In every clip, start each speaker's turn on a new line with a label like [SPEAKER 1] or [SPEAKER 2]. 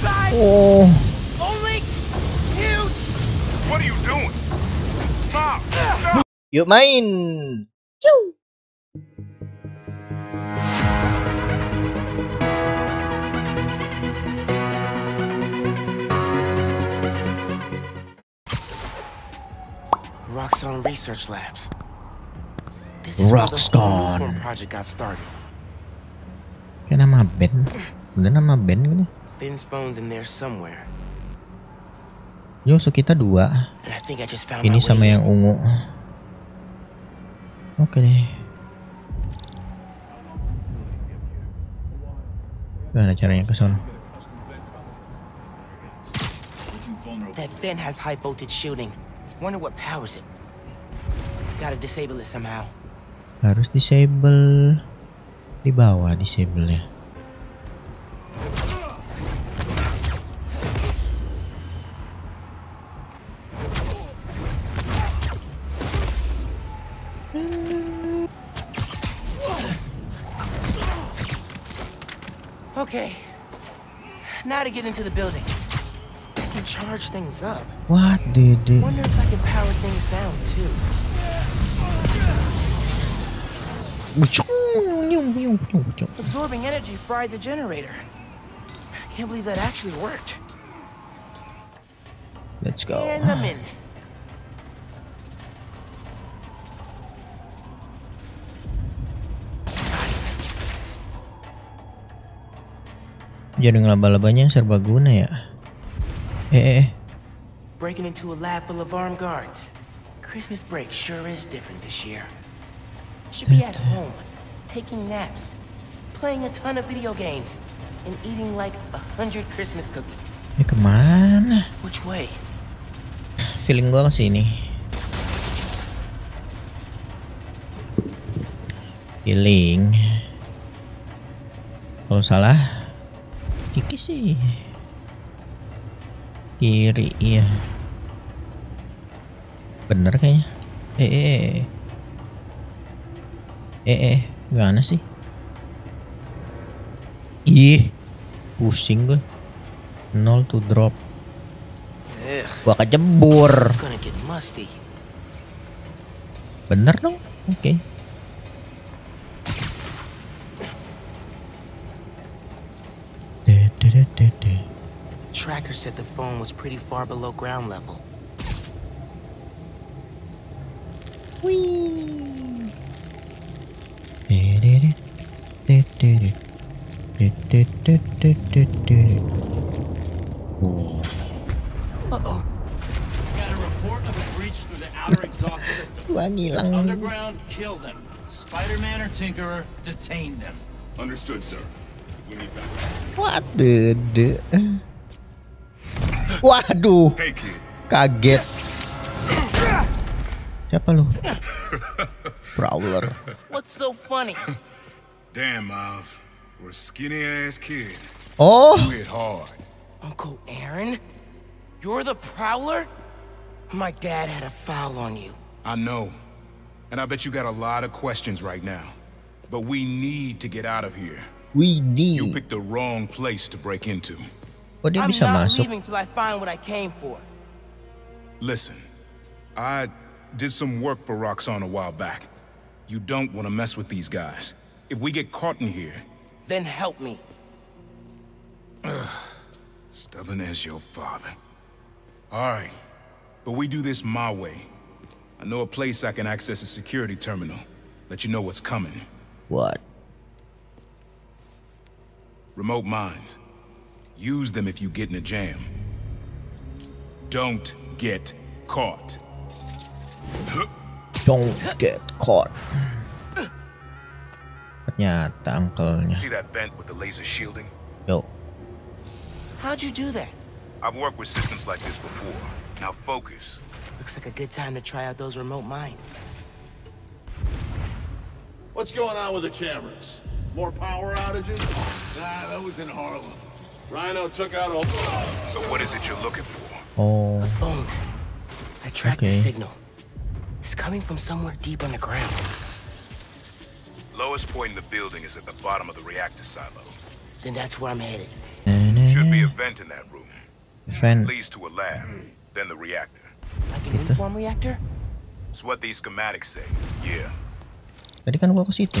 [SPEAKER 1] size,
[SPEAKER 2] Oh,
[SPEAKER 1] only huge.
[SPEAKER 3] What are you doing? Stop! Stop!
[SPEAKER 2] yuk main. Ciu.
[SPEAKER 4] Roxxon Research Labs. This is where the whole
[SPEAKER 2] Roxxon.
[SPEAKER 4] Nuform project got started.
[SPEAKER 2] Kayak nama band. Bener nama band gini.
[SPEAKER 4] Finn's phone's in there somewhere.
[SPEAKER 2] So kita dua. Ini sama yang ungu. Oke deh. Gimana caranya ke sana?
[SPEAKER 4] That Finn has high voltage shooting. Wonder what powers it. Gotta disable it somehow.
[SPEAKER 2] Harus disable di bawah disable-nya.
[SPEAKER 4] Okay. To get into the building. I can charge things up.
[SPEAKER 2] What did it?
[SPEAKER 4] Wonder if I can power things down too. Absorbing energy fried the generator. I can't believe that actually worked.
[SPEAKER 2] Let's go.
[SPEAKER 4] And I'm in.
[SPEAKER 2] Jadi ngelaba-labanya serbaguna ya. Eh, eh, eh.
[SPEAKER 4] Breaking into a lab full of armed guards. Christmas break sure is different this year. Should be at home, taking naps, playing a ton of video games, and eating like a hundred Christmas cookies.
[SPEAKER 2] Ini ke mana?
[SPEAKER 4] Which way?
[SPEAKER 2] Feeling gua ke sini. Feeling. Kalau salah, Kiki sih. Kiri, iya. Bener kayaknya. Eh, eh, eh. Eh, eh, gimana sih? Ih, pusing gue. Nol to drop. Gua kejebur. Bener dong? Oke. De-
[SPEAKER 4] Tracker said the phone was pretty far below ground level.
[SPEAKER 2] Oh.
[SPEAKER 4] Uh-oh.
[SPEAKER 5] Got a report of a breach through the outer exhaust system. Underground, kill them. Spider-Man or Tinkerer, detain them.
[SPEAKER 3] Understood, sir. We.
[SPEAKER 2] What the the? Waduh,
[SPEAKER 3] Hey, kid.
[SPEAKER 2] kaget. Siapa lu? Prowler.
[SPEAKER 4] What's so funny?
[SPEAKER 3] Damn, Miles. We're a skinny ass kid.
[SPEAKER 2] Oh,
[SPEAKER 3] You hit hard.
[SPEAKER 4] Uncle Aaron? You're the Prowler? My dad had a foul on you.
[SPEAKER 3] I know. And I bet you got a lot of questions right now. But we need to get out of here.
[SPEAKER 2] We need.
[SPEAKER 3] You
[SPEAKER 2] need.
[SPEAKER 3] picked the wrong place to break into.
[SPEAKER 2] Kok dia
[SPEAKER 4] I'm
[SPEAKER 2] bisa
[SPEAKER 4] not
[SPEAKER 2] masuk?
[SPEAKER 4] leaving till I find what I came for.
[SPEAKER 3] Listen, I did some work for Roxxon a while back. You don't want to mess with these guys. If we get caught in here,
[SPEAKER 4] Then help me.
[SPEAKER 3] Ugh, stubborn as your father. All right, but we do this my way. I know a place I can access a security terminal. Let you know what's coming.
[SPEAKER 2] What?
[SPEAKER 3] Remote mines. Use them if you get in a jam. Don't get caught.
[SPEAKER 2] Don't get caught. Ternyata angkelnya.
[SPEAKER 3] See that vent with the laser shielding?
[SPEAKER 2] Yo,
[SPEAKER 4] How'd you do that?
[SPEAKER 3] I've worked with systems like this before. Now focus.
[SPEAKER 4] Looks like a good time to try out those remote mines.
[SPEAKER 6] What's going on with the cameras? More power outages? Nah, that was in Harlem. Rhino took out a...
[SPEAKER 3] So what is it you're looking for?
[SPEAKER 2] oh, A
[SPEAKER 4] Phone. I tracked the signal. It's coming from somewhere deep underground.
[SPEAKER 3] Lowest point in the building is at the bottom of the reactor silo.
[SPEAKER 4] then that's where I'm headed.
[SPEAKER 3] Should be a vent in that room.
[SPEAKER 2] Fan.
[SPEAKER 3] Leads to a lab, then the reactor.
[SPEAKER 4] Like a Nuform reactor?
[SPEAKER 3] It's what these schematics say. Yeah.
[SPEAKER 2] Tadi kan gua ke situ.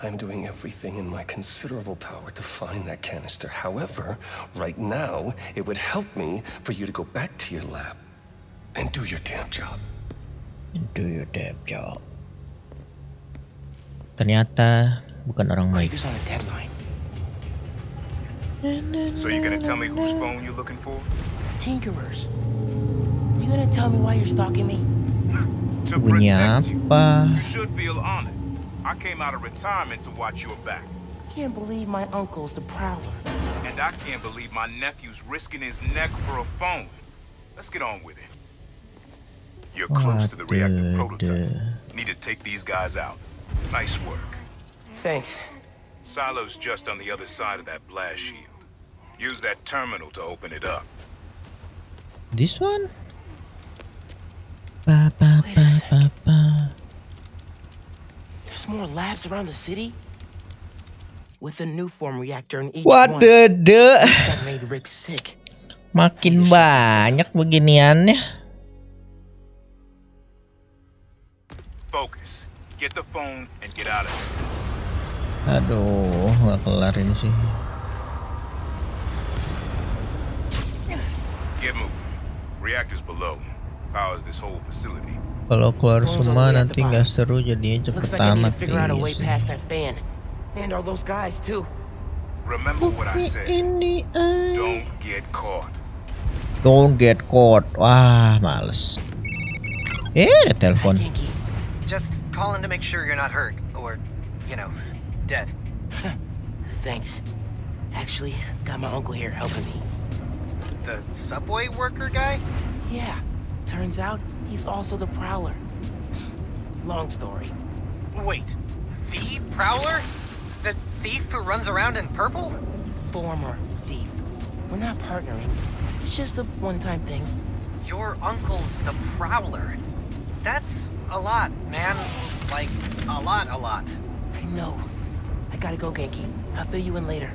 [SPEAKER 7] I'm doing everything in my considerable power to find that canister. However, right now, it would help me for you to go back to your lab and do your damn job.
[SPEAKER 2] And do your damn job. Ternyata bukan orang baik.
[SPEAKER 4] Krieger's on a deadline.
[SPEAKER 3] So you're gonna tell me whose phone you're looking for?
[SPEAKER 4] Tinkerers. You gonna tell me why you're stalking me?
[SPEAKER 3] To
[SPEAKER 2] Bunyi
[SPEAKER 3] protect you.
[SPEAKER 2] apa?
[SPEAKER 3] You should feel honored. I came out of retirement to watch your back.
[SPEAKER 4] Can't believe my uncle's the Prowler.
[SPEAKER 3] And I can't believe my nephew's risking his neck for a phone. Let's get on with it. You're close to the reactor
[SPEAKER 2] Waduh,
[SPEAKER 3] prototype. Need to take these guys out. Nice work.
[SPEAKER 4] Thanks.
[SPEAKER 3] Silo's just on the other side of that blast shield. Use that terminal to open it up.
[SPEAKER 2] This one?
[SPEAKER 4] More labs around the city? With a new form reactor in each
[SPEAKER 2] What
[SPEAKER 4] one.
[SPEAKER 2] the the?
[SPEAKER 4] That made Rick sick.
[SPEAKER 2] Makin banyak beginiannya.
[SPEAKER 3] Focus. Get the phone and get out of here.
[SPEAKER 2] Aduh, nggak kelar ini sih.
[SPEAKER 3] Get moving. Reactor's below. Powers this whole facility.
[SPEAKER 2] Kalau keluar
[SPEAKER 4] Phone's
[SPEAKER 2] semua
[SPEAKER 4] only at
[SPEAKER 2] nanti
[SPEAKER 4] the
[SPEAKER 2] nggak
[SPEAKER 4] bottom.
[SPEAKER 2] seru jadinya cepet
[SPEAKER 4] Looks like I need
[SPEAKER 2] tamat
[SPEAKER 4] to figure out a
[SPEAKER 2] iya
[SPEAKER 4] way
[SPEAKER 2] sih.
[SPEAKER 4] past that fan. And all those guys, too.
[SPEAKER 3] Remember what I said.
[SPEAKER 2] Ini ah.
[SPEAKER 3] Don't get caught.
[SPEAKER 2] Don't get caught. Wah, males. Eh, ada telepon.
[SPEAKER 4] Ganke.
[SPEAKER 1] Just calling to make sure you're not hurt, or, you know, dead.
[SPEAKER 4] Thanks. Actually, I've got my uncle here helping me.
[SPEAKER 1] The subway worker guy?
[SPEAKER 4] Yeah. Turns out, he's also the Prowler. Long story.
[SPEAKER 1] Wait, the Prowler? The thief who runs around in purple?
[SPEAKER 4] Former thief. We're not partnering. It's just a one-time thing.
[SPEAKER 1] Your uncle's the Prowler. That's a lot, man. Like, a lot, a lot.
[SPEAKER 4] I know. I gotta go, Ganke. I'll fill you in later.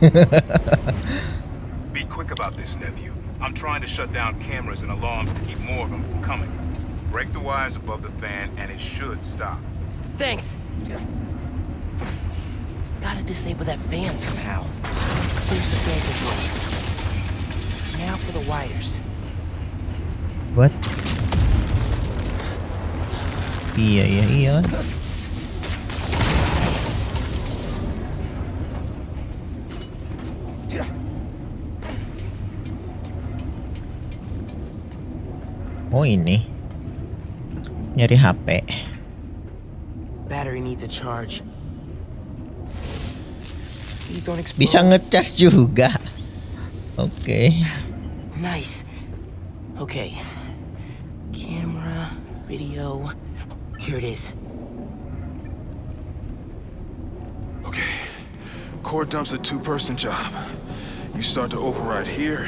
[SPEAKER 3] Be quick about this, nephew. I'm trying to shut down cameras and alarms to keep more of them from coming. Break the wires above the fan and it should stop.
[SPEAKER 4] Thanks. Gotta disable that fan somehow. Here's the fan control. Now for the wires.
[SPEAKER 2] What? Yeah, yeah, iya. Oh ini. Nyari HP.
[SPEAKER 4] Battery needs a charge. Please don't explode.
[SPEAKER 2] Bisa ngecas juga. Oke.
[SPEAKER 4] Nice. Okay. Camera, video. Here it is.
[SPEAKER 8] Okay. Core dump's a two-person job. You start to override here,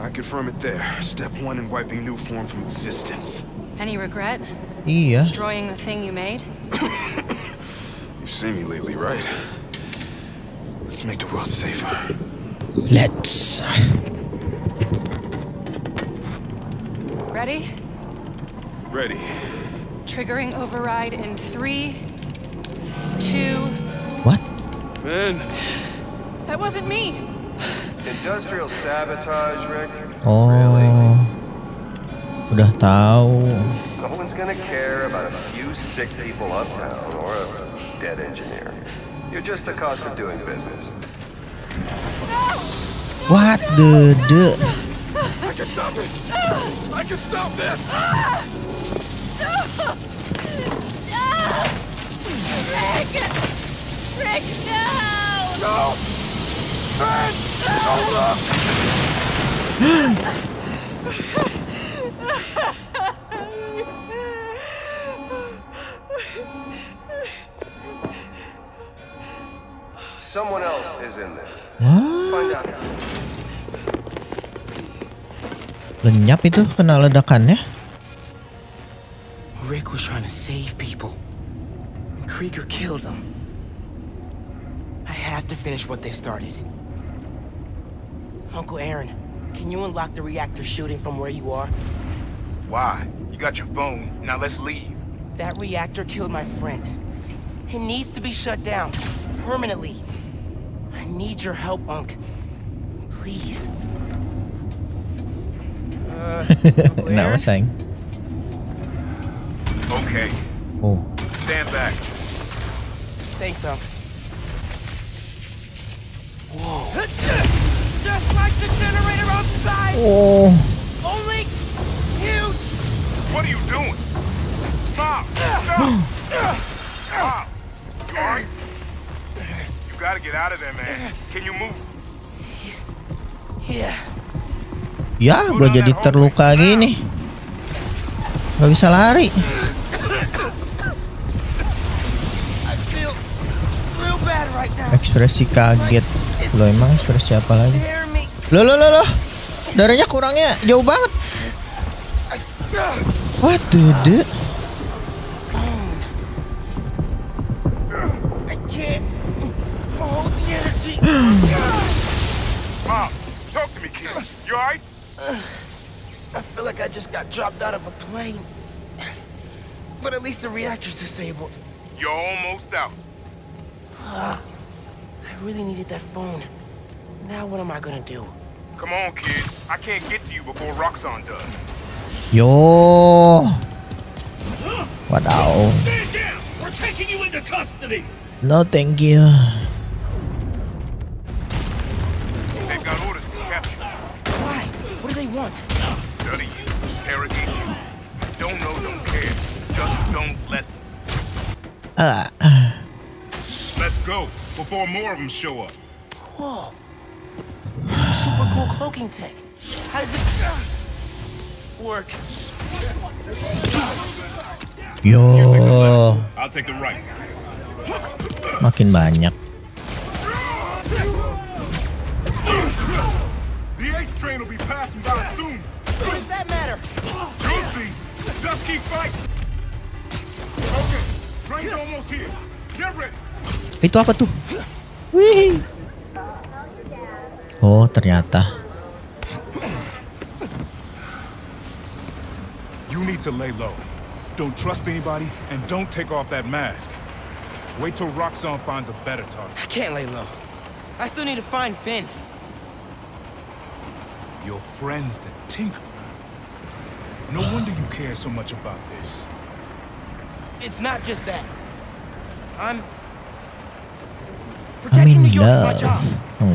[SPEAKER 8] I confirm it there. Step one in wiping Nuform from existence.
[SPEAKER 9] Any regret?
[SPEAKER 2] Iya.
[SPEAKER 9] Destroying the thing you made?
[SPEAKER 8] You've seen me lately, right? Let's make the world safer.
[SPEAKER 2] Let's.
[SPEAKER 9] Ready?
[SPEAKER 8] Ready.
[SPEAKER 9] Triggering override in three, two.
[SPEAKER 2] What?
[SPEAKER 8] Ben,
[SPEAKER 9] That wasn't me!
[SPEAKER 7] Industrial sabotage, Rick?
[SPEAKER 2] Oh. Udah tahu.
[SPEAKER 7] No one's gonna care about a few sick people uptown or a dead engineer. You're just the cost of doing business.
[SPEAKER 2] What the the?
[SPEAKER 8] I can stop it! I can stop this!
[SPEAKER 9] Rick! way! No!
[SPEAKER 6] No! Ben! Hold up!
[SPEAKER 7] Someone else is in there.
[SPEAKER 2] What? Lenyap itu kena ledakannya.
[SPEAKER 4] Rick was trying to save people. And Krieger killed him. I have to finish what they started. Uncle Aaron, can you unlock the reactor shooting from where you are?
[SPEAKER 3] Why? You got your phone. Now let's leave.
[SPEAKER 4] That reactor killed my friend. It needs to be shut down. Permanently. I need your help, Unc. Please. Uh, Uncle
[SPEAKER 2] Kenapa
[SPEAKER 4] Aaron?
[SPEAKER 2] sayang?
[SPEAKER 3] Okay.
[SPEAKER 2] Oh.
[SPEAKER 3] Stand back.
[SPEAKER 4] Thanks, Unc.
[SPEAKER 1] Just like the generator outside!
[SPEAKER 2] Oh.
[SPEAKER 1] Only huge!
[SPEAKER 3] What are you doing? Mom! Stop! Mom! You alright? You gotta get out of there, man. Can you move?
[SPEAKER 4] Yeah.
[SPEAKER 2] Ya, gue jadi terluka gini. Gak bisa lari.
[SPEAKER 4] I feel real bad right now.
[SPEAKER 2] Ekspresi kaget. Lo emang ekspresi apa lagi? Loh, loh, loh, loh. Darahnya kurangnya jauh banget. What the the?
[SPEAKER 4] I can't hold the energy.
[SPEAKER 3] Mom, talk to me, kid. You alright?
[SPEAKER 4] I feel like I just got dropped out of a plane. But at least the reactor's disabled.
[SPEAKER 3] You're almost out.
[SPEAKER 4] I really needed that phone. Now what am I gonna do?
[SPEAKER 3] Come on, kid. I can't get to you before Roxxon does.
[SPEAKER 2] Yo. Wadaw.
[SPEAKER 5] Stand down! We're taking you into custody!
[SPEAKER 2] No, thank you.
[SPEAKER 3] They've got orders to capture
[SPEAKER 4] Why? What do they want?
[SPEAKER 3] study you, interrogate you. Don't know, don't care. Just don't let them.
[SPEAKER 2] Ah.
[SPEAKER 3] Let's go before more of them show up.
[SPEAKER 4] Whoa. Cloaking tech. How does it work?
[SPEAKER 2] Yo.
[SPEAKER 3] I'll take the right.
[SPEAKER 2] Makin banyak.
[SPEAKER 3] The train will be passing by soon.
[SPEAKER 4] What does that matter?
[SPEAKER 3] You'll see. Just keep fighting. Okay, train's almost here. Get ready.
[SPEAKER 2] Itu apa tuh? Wih. Oh, ternyata.
[SPEAKER 3] You need to lay low. Don't trust anybody, and don't take off that mask. Wait till Roxxon finds a better target.
[SPEAKER 4] I can't lay low. I still need to find Phin.
[SPEAKER 3] Your friend's the Tinkerer. No wonder you care so much about this.
[SPEAKER 4] It's not just that. I'm
[SPEAKER 2] I'm
[SPEAKER 4] protecting
[SPEAKER 2] in
[SPEAKER 4] New York is my
[SPEAKER 2] love.
[SPEAKER 4] job.
[SPEAKER 2] Oh,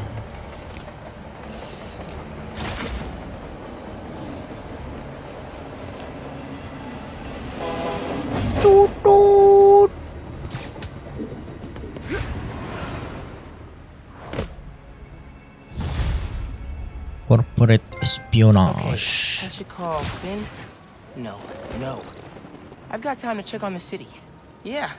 [SPEAKER 2] Espionage.
[SPEAKER 4] I should call Phin. No, no. I've got time to check on the city. Yeah,